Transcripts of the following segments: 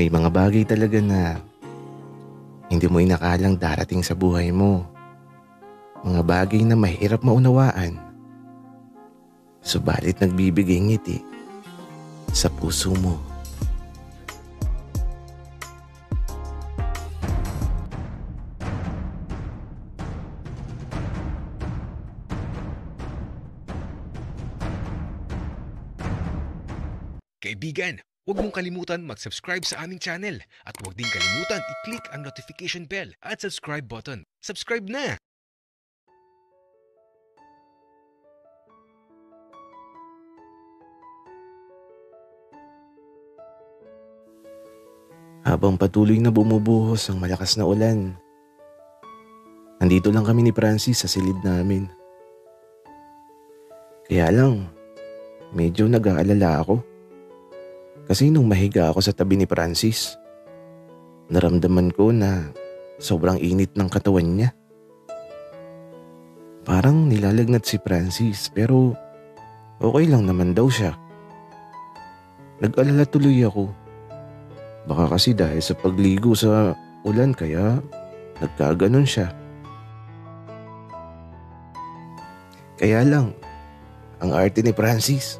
May mga bagay talaga na hindi mo inakalang darating sa buhay mo. Mga bagay na mahirap maunawaan. Subalit nagbibigay ngiti sa puso mo. Kaibigan, huwag mong kalimutan mag-subscribe sa aming channel at huwag din kalimutan i-click ang notification bell at subscribe button. Subscribe na! Habang patuloy na bumubuhos ang malakas na ulan, nandito lang kami ni Francis sa silid namin. Kaya lang, medyo nag-aalala ako. Kasi nung mahiga ako sa tabi ni Francis, naramdaman ko na sobrang init ng katawan niya. Parang nilalagnat si Francis pero okay lang naman daw siya. Nag-alala tuloy ako Baka kasi dahil sa pagligo sa ulan kaya nagkaganon siya. Kaya lang, ang arte ni Francis.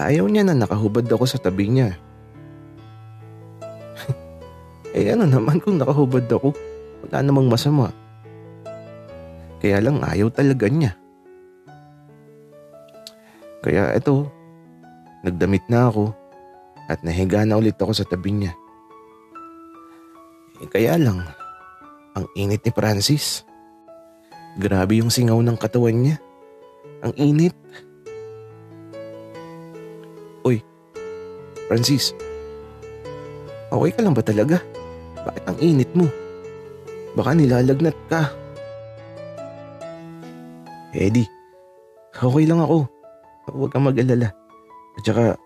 Ayaw niya na nakahubad ako sa tabi niya. eh ano naman kung nakahubad ako? Wala namang masama. Kaya lang ayaw talaga niya. Kaya ito, nagdamit na ako at nahiga na ulit ako sa tabi niya. Eh, kaya lang, ang init ni Francis. Grabe yung singaw ng katawan niya. Ang init. Uy, Francis. Okay ka lang ba talaga? Bakit ang init mo? Baka nilalagnat ka. Eddie, okay lang ako. Huwag kang mag-alala. At saka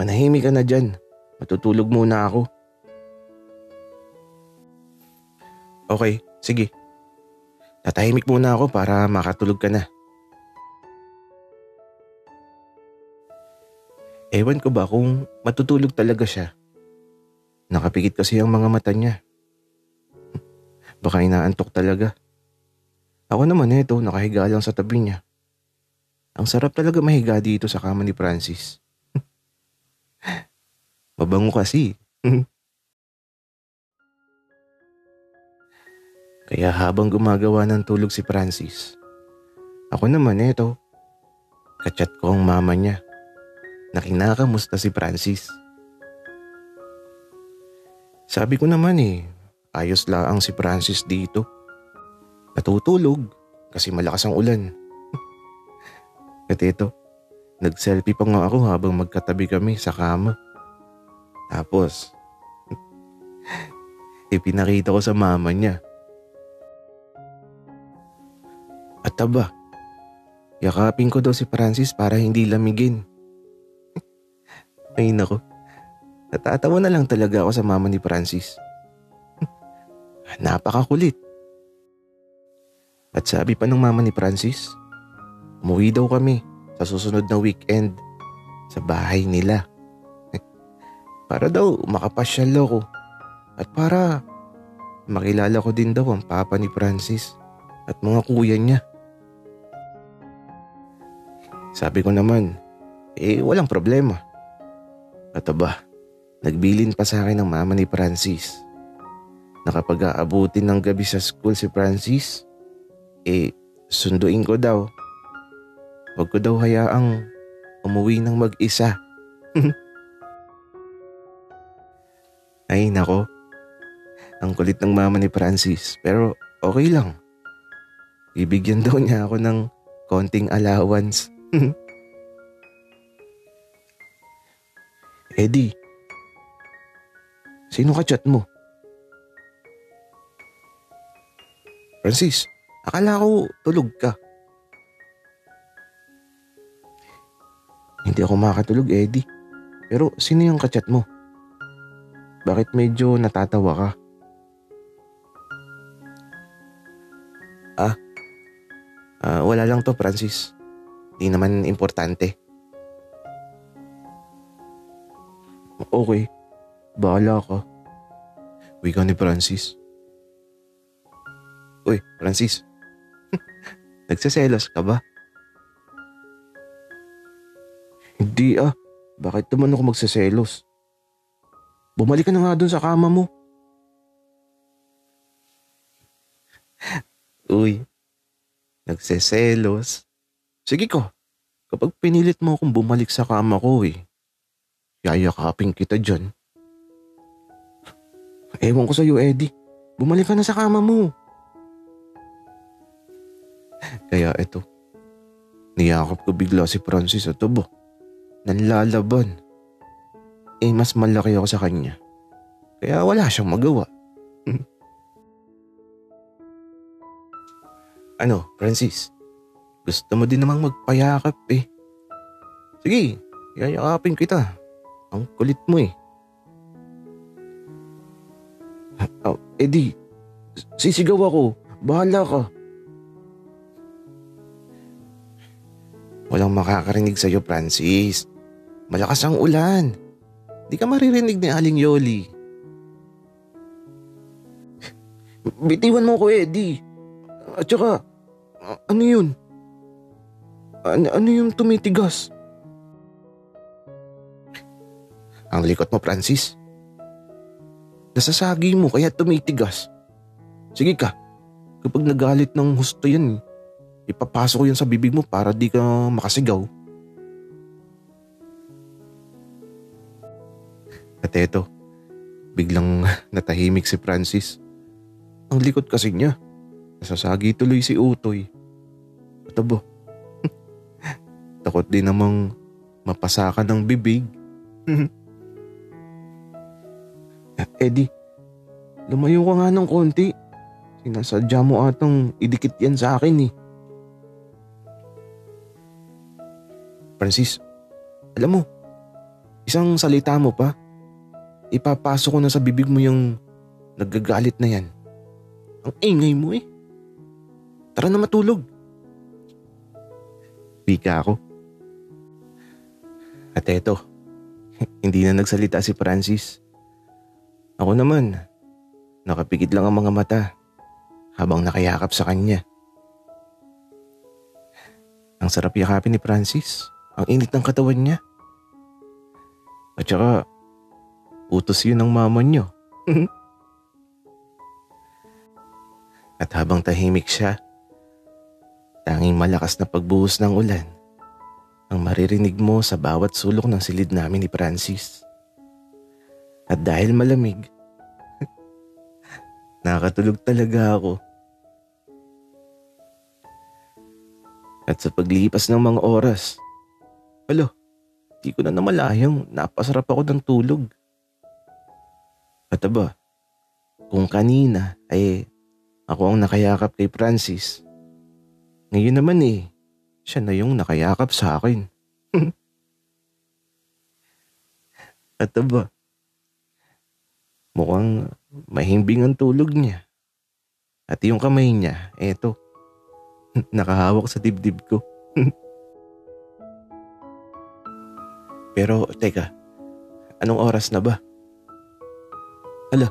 Manahimik ka na dyan. Matutulog muna ako. Okay, sige. Tatahimik muna ako para makatulog ka na. Ewan ko ba kung matutulog talaga siya. Nakapikit kasi ang mga mata niya. Baka inaantok talaga. Ako naman eto, nakahiga lang sa tabi niya. Ang sarap talaga mahiga dito sa kama ni Francis. Mabango kasi. Kaya habang gumagawa ng tulog si Francis, ako naman eto, kachat ko ang mama niya na kinakamusta si Francis. Sabi ko naman eh, ayos laang si Francis dito. Natutulog kasi malakas ang ulan. At ito, Nag-selfie pa nga ako habang magkatabi kami sa kama. Tapos, ipinakita ko sa mama niya. At taba, yakapin ko daw si Francis para hindi lamigin. Ay nako, natatawa na lang talaga ako sa mama ni Francis. Napakakulit. At sabi pa ng mama ni Francis, umuwi daw kami sa susunod na weekend sa bahay nila. para daw makapasyal ako at para makilala ko din daw ang papa ni Francis at mga kuya niya. Sabi ko naman, eh walang problema. At aba, nagbilin pa sa akin ng mama ni Francis na kapag aabutin ng gabi sa school si Francis, eh sunduin ko daw Huwag ko daw hayaang umuwi ng mag-isa. Ay nako, ang kulit ng mama ni Francis pero okay lang. Bibigyan daw niya ako ng konting allowance. Eddie, sino ka chat mo? Francis, akala ko tulog ka. Hindi ako makatulog, Eddie. Pero sino yung kachat mo? Bakit medyo natatawa ka? Ah, uh, wala lang to, Francis. Di naman importante. Okay. Bahala ka. Uy ka ni Francis. Uy, Francis. Nagsaselos ka ba? Hindi ah. Bakit naman ako magsaselos? Bumalik ka na nga dun sa kama mo. Uy, nagseselos. Sige ko, kapag pinilit mo akong bumalik sa kama ko eh, yayakapin kita dyan. Ewan ko sa'yo, Eddie. Bumalik ka na sa kama mo. Kaya eto, niyakap ko bigla si Francis at tubo. Nanlalaban. Eh mas malaki ako sa kanya. Kaya wala siyang magawa. Ano, Francis? Gusto mo din namang magpayakap eh. Sige, yayakapin kita. Ang kulit mo eh. Oh, Eddie, sisigaw ako. Bahala ka. Walang makakarinig sa'yo, Francis. Malakas ang ulan. Di ka maririnig ni Aling Yoli. Bitiwan mo ko, Eddie. At saka, ano yun? Ano, ano yung tumitigas? Ang likot mo, Francis. Nasasagi mo kaya tumitigas. Sige ka, kapag nagalit ng husto yan, ipapasok ko yan sa bibig mo para di ka makasigaw. At eto, biglang natahimik si Francis. Ang likot kasi niya. Nasasagi tuloy si Utoy. At abo, takot din namang mapasakan ng bibig. Eddie, lumayo ka nga ng konti. Sinasadya mo atang idikit yan sa akin eh. Francis, alam mo, isang salita mo pa, ipapasok ko na sa bibig mo yung nagagalit na yan. Ang ingay mo eh. Tara na matulog. Bika ako. At eto, hindi na nagsalita si Francis. Ako naman, nakapikit lang ang mga mata habang nakayakap sa kanya. Ang sarap yakapin ni Francis. Ang init ng katawan niya. At saka, utos yun ng mama niyo. At habang tahimik siya, tanging malakas na pagbuhos ng ulan ang maririnig mo sa bawat sulok ng silid namin ni Francis. At dahil malamig, nakatulog talaga ako. At sa paglipas ng mga oras, alo, di ko na namalayang napasarap ako ng tulog. At aba, kung kanina ay ako ang nakayakap kay Francis. Ngayon naman eh, siya na yung nakayakap sa akin. At aba, mukhang mahimbing ang tulog niya. At yung kamay niya, eto, nakahawak sa dibdib ko. Pero teka, anong oras na ba? Hala,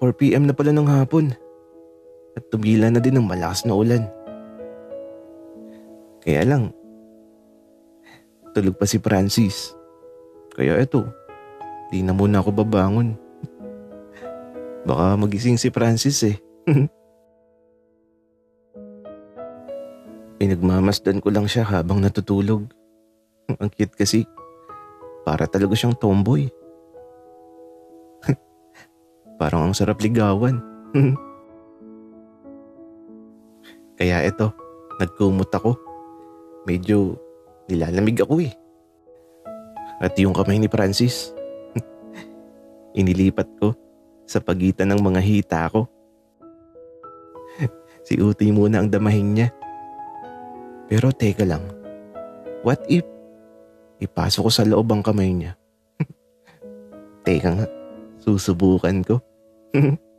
4pm na pala ng hapon at tumila na din ng malakas na ulan. Kaya lang, tulog pa si Francis. Kaya eto, di na muna ako babangon. Baka magising si Francis eh. Pinagmamasdan ko lang siya habang natutulog. Ang cute kasi. Para talaga siyang tomboy. Parang ang sarap ligawan. Kaya eto, nagkumot ako. Medyo nilalamig ako eh. At yung kamay ni Francis, inilipat ko sa pagitan ng mga hita ko. si Uti muna ang damahin niya. Pero teka lang, what if ipasok ko sa loob ang kamay niya? teka nga, susubukan ko.